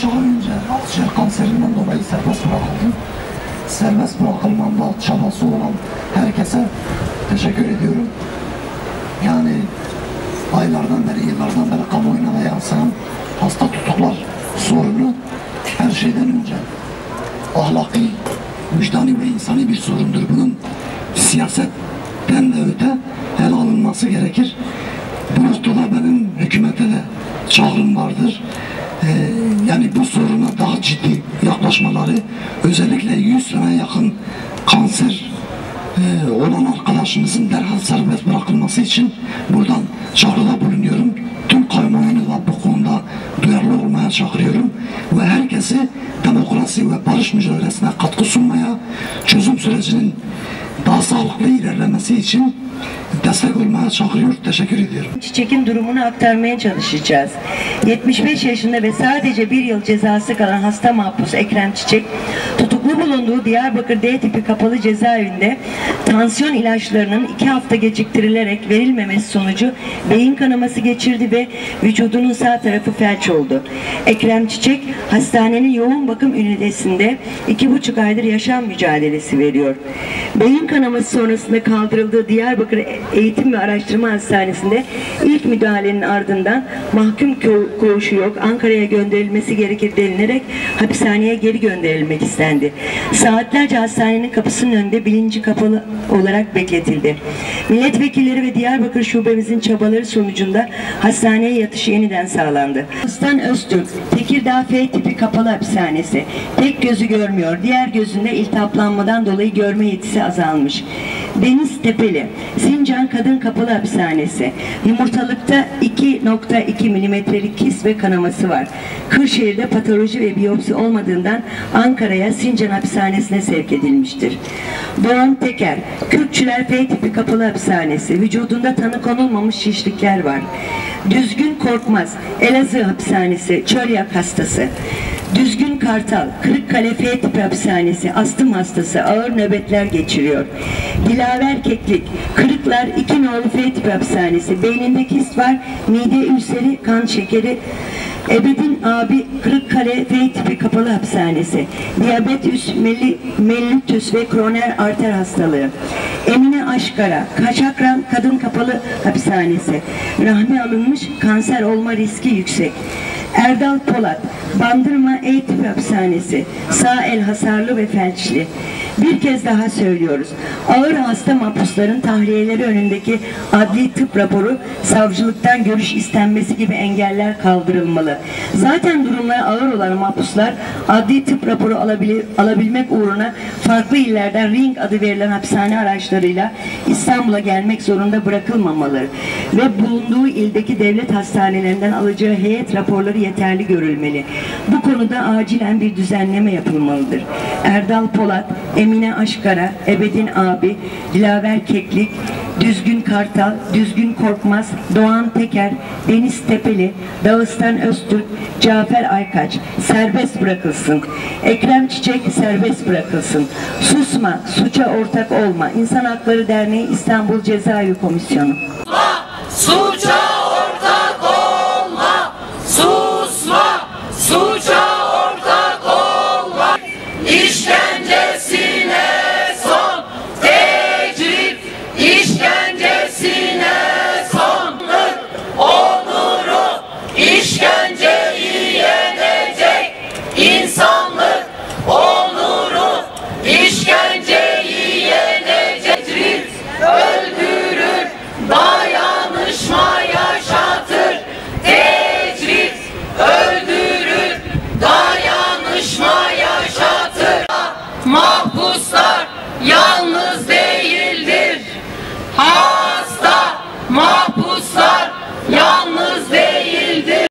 3 ay önce akciğer kanserinden dolayı serbest bırakıldım. Serbest bırakılmamda çabası olan herkese teşekkür ediyorum. Yani aylardan beri, yıllardan beri kamuoyuna da yansıyan hasta tutuklar sorunu her şeyden önce ahlaki, vicdani ve insani bir sorundur. Bunun siyasetten de öte ele alınması gerekir. Bu noktada benim hükümete de çağrım vardır. Ee, yani bu soruna daha ciddi yaklaşmaları, özellikle 100 sene yakın kanser e, olan arkadaşımızın derhal serbest bırakılması için buradan çağrıda bulunuyorum. Tüm kamuoyunu da bu konuda duyarlı olmaya çağırıyorum ve herkesi demokrasi ve barış mücadelesine katkı sunmaya, çözüm sürecinin daha sağlıklı ilerlemesi için olmaya çağırıyor. Teşekkür ediyorum. Çiçek'in durumunu aktarmaya çalışacağız. 75 yaşında ve sadece bir yıl cezası kalan hasta mahpus Ekrem Çiçek, tutuklu bulunduğu Diyarbakır D tipi kapalı cezaevinde tansiyon ilaçlarının iki hafta geciktirilerek verilmemesi sonucu beyin kanaması geçirdi ve vücudunun sağ tarafı felç oldu. Ekrem Çiçek, hastanenin yoğun bakım ünitesinde iki buçuk aydır yaşam mücadelesi veriyor. Beyin kanaması sonrasında kaldırıldığı Diyarbakır Eğitim ve Araştırma Hastanesi'nde ilk müdahalenin ardından mahkum ko- koğuşu yok Ankara'ya gönderilmesi gerekir denilerek hapishaneye geri gönderilmek istendi. Saatlerce hastanenin kapısının önünde bilinci kapalı olarak bekletildi. Milletvekilleri ve Diyarbakır şubemizin çabaları sonucunda hastaneye yatışı yeniden sağlandı. Aslan Öztürk, Tekirdağ F tipi kapalı hapishanesi. Tek gözü görmüyor, diğer gözünde iltihaplanmadan dolayı görme yetisi azalmış. Deniz Tepeli, Sincan Kadın Kapalı Hapishanesi. Yumurtalıkta 2.2 milimetrelik kis ve kanaması var. Kırşehir'de patoloji ve biyopsi olmadığından Ankara'ya Sincan Hapishanesi'ne sevk edilmiştir. Doğan Teker, Kürkçüler F tipi kapalı hapishanesi. Vücudunda tanı konulmamış şişlikler var. Düzgün Korkmaz, Elazığ Hapishanesi, çölyak hastası. Düzgün Kartal, Kırıkkale F tipi hapishanesi, astım hastası, ağır nöbetler geçiriyor. Dilaver Keklik, Kırıklar 2 nolu F tipi hapishanesi, beyninde kist var, mide ülseri, kan şekeri, Ebedin abi Kırıkkale F tipi kapalı hapishanesi, diyabetüs, melli, mellitüs ve kroner arter hastalığı. Emine Aşkara, Kaçakran Kadın Kapalı Hapishanesi, rahmi alınmış, kanser olma riski yüksek. Erdal Polat, Bandırma E tipi hapishanesi, sağ el hasarlı ve felçli. Bir kez daha söylüyoruz. Ağır hasta mahpusların tahliyeleri önündeki adli tıp raporu, savcılıktan görüş istenmesi gibi engeller kaldırılmalı. Zaten durumları ağır olan mahpuslar adli tıp raporu alabili- alabilmek uğruna farklı illerden ring adı verilen hapishane araçlarıyla İstanbul'a gelmek zorunda bırakılmamalı ve bulunduğu ildeki devlet hastanelerinden alacağı heyet raporları yeterli görülmeli. Bu konuda acilen bir düzenleme yapılmalıdır. Erdal Polat, Emine Aşkara, Ebedin Abi, Dilaver Keklik, Düzgün Kartal, Düzgün Korkmaz, Doğan Teker, Deniz Tepeli, Dağıstan Öztürk, Cafer Aykaç serbest bırakılsın. Ekrem Çiçek serbest bırakılsın. Susma, suça ortak olma. İnsan Hakları Derneği İstanbul Cezaevi Komisyonu. Suça